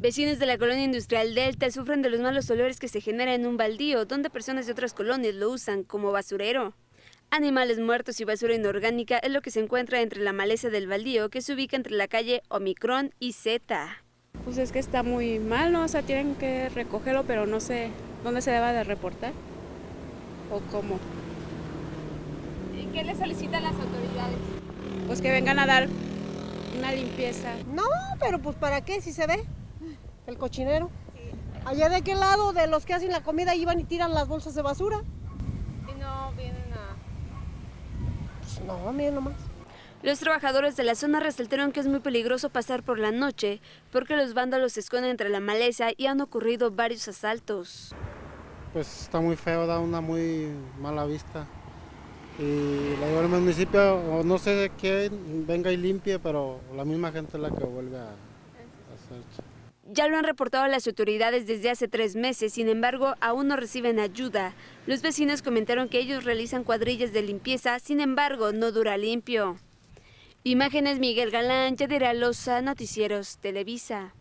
Vecinos de la colonia industrial Delta sufren de los malos olores que se generan en un baldío, donde personas de otras colonias lo usan como basurero. Animales muertos y basura inorgánica es lo que se encuentra entre la maleza del baldío, que se ubica entre la calle Omicron y Z. Pues es que está muy mal, ¿no? O sea, tienen que recogerlo, pero no sé dónde se deba de reportar o cómo. ¿Qué le solicitan las autoridades? Pues que vengan a dar una limpieza. No, pero pues ¿para qué si se ve? El cochinero. Allá de qué lado de los que hacen la comida iban y tiran las bolsas de basura. Y no vienen a... Pues no, miren nomás. Los trabajadores de la zona resaltaron que es muy peligroso pasar por la noche porque los vándalos se esconden entre la maleza y han ocurrido varios asaltos. Pues está muy feo, da una muy mala vista. Y la el municipio, o no sé de quién, venga y limpie, pero la misma gente es la que vuelve a, a hacer. Ya lo han reportado las autoridades desde hace tres meses, sin embargo, aún no reciben ayuda. Los vecinos comentaron que ellos realizan cuadrillas de limpieza, sin embargo, no dura limpio. Imágenes Miguel Galán, Yadira Loza, Noticieros, Televisa.